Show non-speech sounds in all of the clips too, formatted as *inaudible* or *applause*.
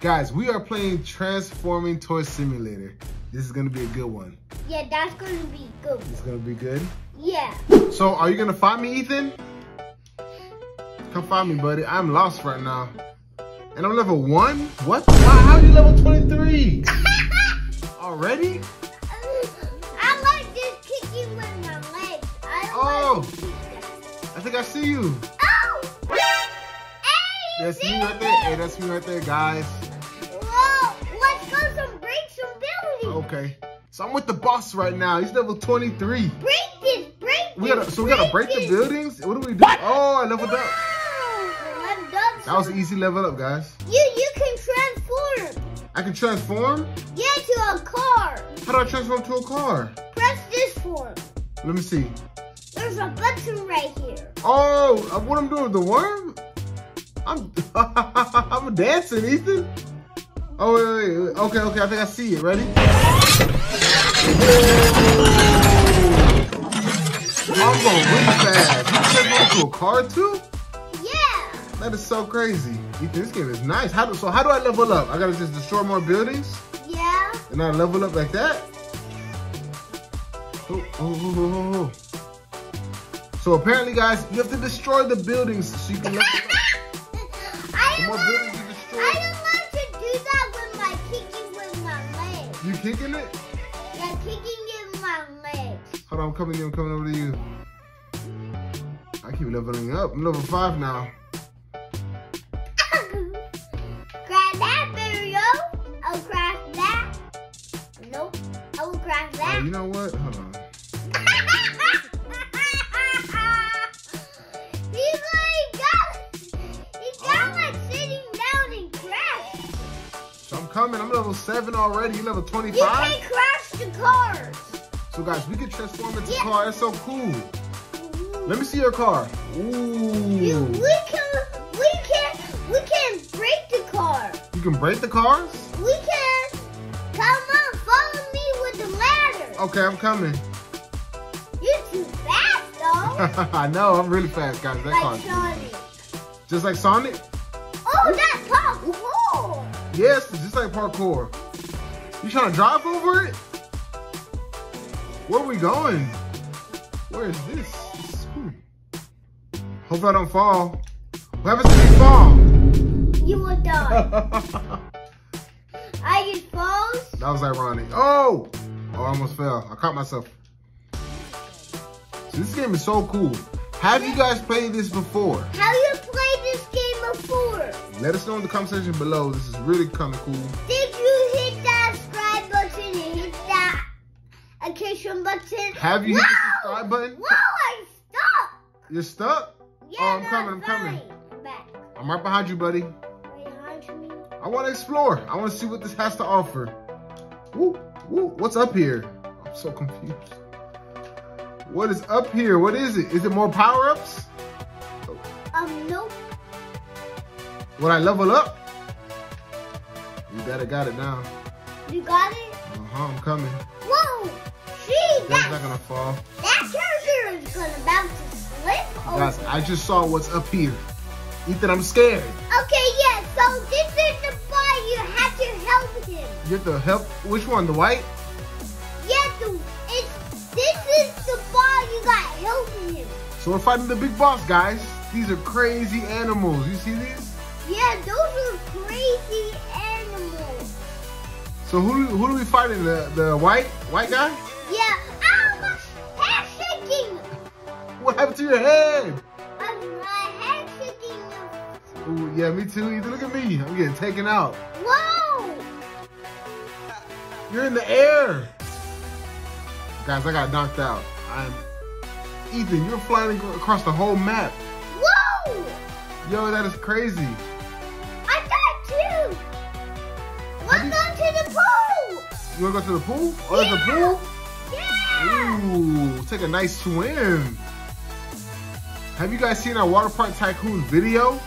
Guys, we are playing Transforming Toy Simulator. This is gonna be a good one. Yeah, that's gonna be good. It's gonna be good. Yeah. So, are you gonna find me, Ethan? Come find me, buddy. I'm lost right now. And I'm level one? What? How, how are you level 23? *laughs* Already? I like just kicking with my legs. I Oh. like to kick that. I think I see you. Oh! Hey, That's me right there. Hey, that's me right there, guys. Okay. So I'm with the boss right now. He's level 23. Break this, break We gotta, so we gotta break the buildings? What do we do? Oh, I leveled up. Wow, done. That was an easy level up, guys. You, you can transform. I can transform? Yeah, to a car. How do I transform to a car? Press this form. Let me see. There's a button right here. Oh, uh, what I'm doing, the worm? I'm, *laughs* I'm dancing, Ethan. Oh, wait, wait, wait. Okay, okay, I think I see it. Ready? I'm going really fast. You can transform to a car too? Yeah. That is so crazy. Ethan, this game is nice. How do, so how do I level up? I gotta just destroy more buildings? Yeah. And I level up like that? Oh, oh, oh, oh, oh, oh. So apparently, guys, you have to destroy the buildings so you can *laughs* level up. I The more want, buildings you kicking it? Yeah, kicking it with my legs. Hold on, I'm coming in, I'm coming over to you. I keep leveling up. I'm level five now. *laughs* Grab that, Mario. I'll crash that. Nope. I will crash Oh, that. you know what? Hold on. Level seven already. You level You 25? can crash the cars. So guys, we can transform into Yeah. car. It's so cool. Let me see your car. You, Ooh. we can, we can, we can break the car. You can break the cars? We can, come on, follow me with the ladder. Okay, I'm coming. You're too fast, though. *laughs* I know, I'm really fast, guys. That like car. Sonic. Just like Sonic? Yes, just like parkour. You trying to drive over it? Where are we going? Where is this? This is. Hope I don't fall. What happens if you fall? You will die. I just falls. That was ironic. Oh! Oh, I almost fell. I caught myself. So this game is so cool. Have you guys played this before? How you before? Let us know in the comment section below. This is really kind of cool. Did you hit that subscribe button and hit that notification button? Have you hit the subscribe button? Whoa, I'm stuck. You're stuck? Yeah, Oh, I'm coming, I'm coming. I'm back. I'm right behind you, buddy. Behind me. I want to explore. I want to see what this has to offer. Woo, woo. What's up here? I'm so confused. What is up here? What is it? Is it more power-ups? Um, nope. Would I level up? You better got it now. You got it? Uh-huh, I'm coming. Whoa! See, That's that, not gonna fall. that character is gonna about to slip over. Guys, I just saw what's up here. Ethan, I'm scared. Okay, yeah, so this is the boy. You have to help him. You have to help. Which one? The white? Yeah, the, it's, this is the boy you got helping him. So we're fighting the big boss, guys. These are crazy animals. You see these? Yeah, those are crazy animals. So who who are we fighting? The the white white guy? Yeah. Ow, my head shaking. What happened to your head? I'm, my head shaking. Ooh, yeah, me too. Ethan, look at me. I'm getting taken out. Whoa. You're in the air. Guys, I got knocked out. I'm Ethan, you're flying across the whole map. Whoa. Yo, that is crazy. You wanna go to the pool? Oh, there's a pool? Yeah. Ooh, take a nice swim. Have you guys seen our Water Park Tycoon video?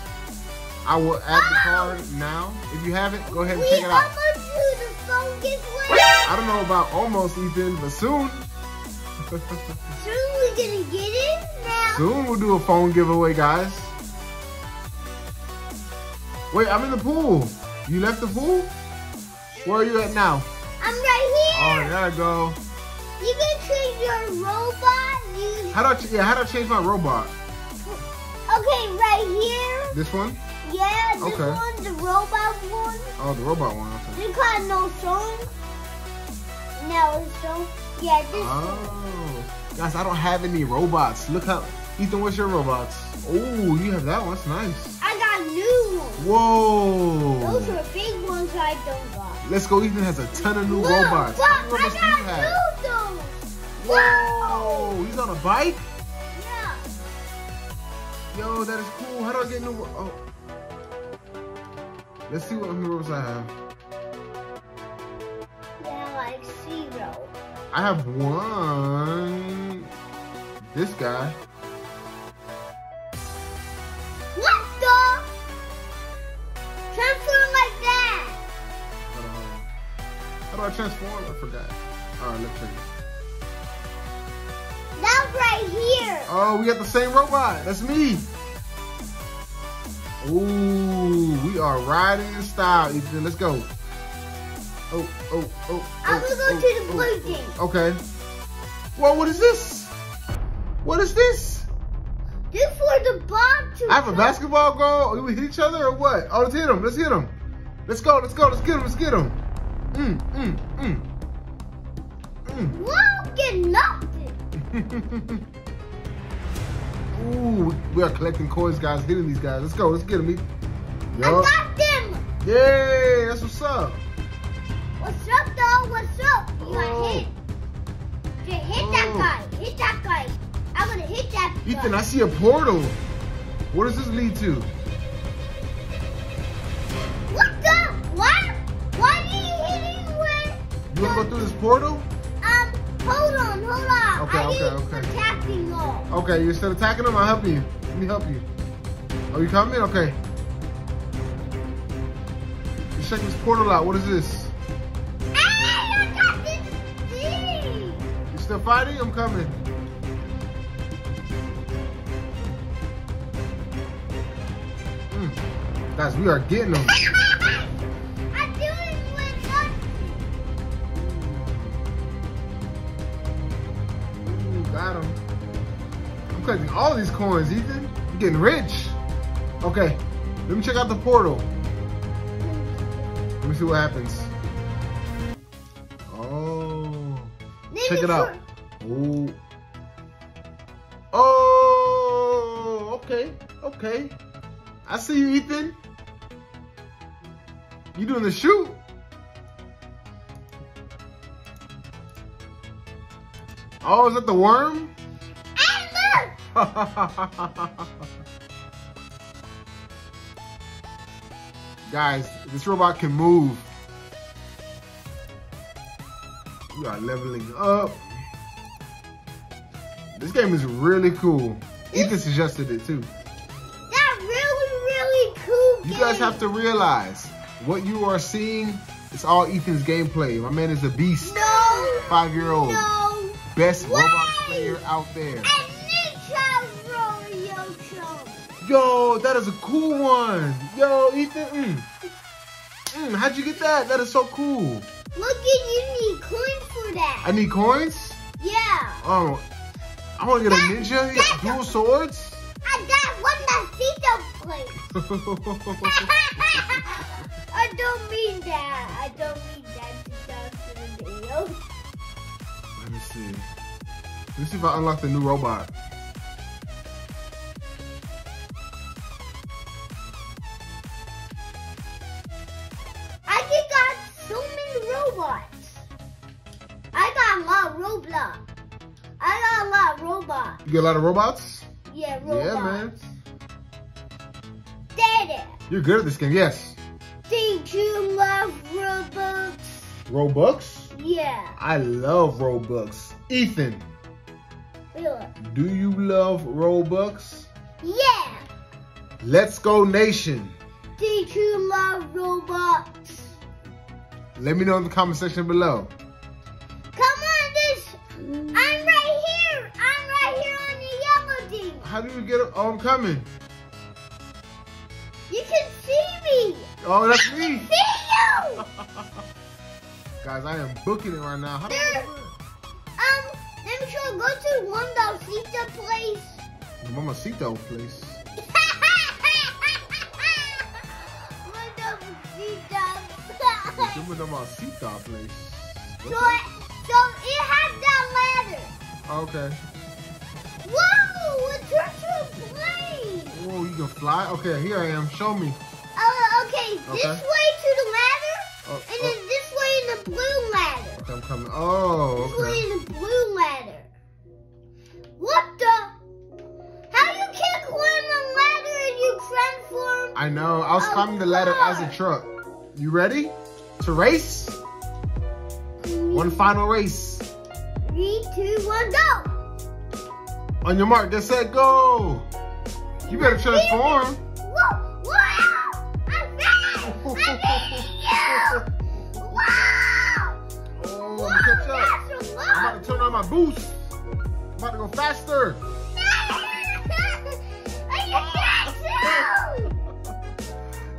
I will add the oh! card now. If you haven't, go ahead and We check it out. almost do the phone giveaway. I don't know about almost, Ethan, but soon. *laughs* Soon we're gonna get it now. soon we'll do a phone giveaway, guys. Wait, I'm in the pool. You left the pool? Where are you at now? I'm right Oh, here. there I go. You can change your robot. You How do I, yeah, how do I change my robot? okay right here? This one? Yeah, this Okay. one, the robot one. Oh, the robot one. Okay. Call it no song. No song. Yeah, this oh. one. Oh. Guys, I don't have any robots. Look how, Ethan, what's your robots? Oh, you have that one. That's nice. I got new ones. Whoa. Those were big ones I don't got. Let's go. Ethan has a ton of new Look, robots. Look, How many robots do you I got new those. Whoa. He's on a bike? Yeah. Yo, that is cool. How do I get new? Oh. Let's see what new robots I have. Yeah, like zero. I have one. This guy. Do I transform? I forgot. All right, let's it. That's right here. Oh, we got the same robot. That's me. Ooh, we are riding in style, Ethan. Let's go. Oh, oh, oh. I'm oh, gonna go oh, to the oh, blue oh. thing. Okay. Well, what is this? What is this? This for the bomb to I have a basketball goal. We hit each other or what? Oh, let's hit him. Let's hit him. Let's go. Let's go. Let's get him. Let's get him. Mm, mm, mm. Mm. Won't get nothing. *laughs* Ooh, we are collecting coins, guys. Getting these guys. Let's go. Let's get them. I got them. Yay, that's what's up. What's up, though? What's up? You got Oh. hit. Just hit that Oh. guy. Hit that guy. I'm gonna hit that guy. Ethan, I see a portal. What does this lead to? You wanna go through this portal? Um, hold on, hold on. Okay, I okay, okay. attacking mode. Okay, you're still attacking them? I'll help you. Let me help you. Oh, you coming? Okay. Let's check this portal out. What is this? Hey, I got this thing. You still fighting? I'm coming. Mm. Guys, we are getting them. *laughs* got him. I'm collecting all these coins, Ethan. I'm getting rich. Okay, let me check out the portal. Let me see what happens. Oh, check it out. Oh. Oh, okay, okay. I see you, Ethan. You doing the shoot? Oh, is that the worm? *laughs* Guys, this robot can move. We are leveling up. This game is really cool. Ethan suggested it too. That really, really cool You game. guys have to realize what you are seeing is all Ethan's gameplay. My man is a beast. No. Five year old. No. Best Wait. Roblox player out there. And Ninja Rodeo Show. Yo, that is a cool one. Yo, Ethan. Mm. Mm, how'd you get that? That is so cool. Look at you need coins for that. I need coins. yeah. Oh, I want to get a ninja. You got dual swords. I got one that Tito plays. *laughs* *laughs* I don't mean that. I don't mean that to the video. See. Let me see if I unlock the new robot. I just got so many robots. I got a lot of Roblox. I got a lot of robots. You get a lot of robots? Yeah, robots. Yeah, man. Daddy, You're good at this game. Yes. did you love Robux? Robux? Yeah. I love Robux. Ethan, Really? do you love Robux? Yeah. Let's go nation. Did you love Robux? Let me know in the comment section below. Come on, this. I'm right here. I'm right here on the yellow thing. How do you get? Oh, I'm coming. You can see me. Oh, that's *laughs* I me. can see you. *laughs* Guys, I am booking it right now. How There- Um, let me show. Go to one Dalsita place. The Mamacito place. *laughs* Dalsita. The Mamacita place. So, so it has that ladder. Okay. Whoa! It turned to a plane. Whoa, you can fly? Okay, here I am. Show me. Oh, okay. This way to the ladder, Oh, and oh, then coming. Oh, okay. in the blue ladder. What the? How you can't climb a ladder and you transform? I know. I was Oh, climbing the ladder as a truck. You ready to race? One mm-hmm. final race. Three, two, one, go! On your mark, get set, go. You better transform. On boost. I'm about to go faster. *laughs*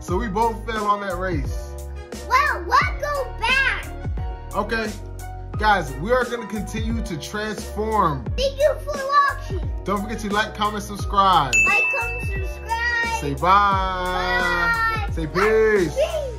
So we both fell on that race. Well, what go back? Okay. Guys, we are going to continue to transform. Thank you for watching. Don't forget to like, comment, subscribe. Like, comment, subscribe. Say bye. Bye. Say peace. Peace.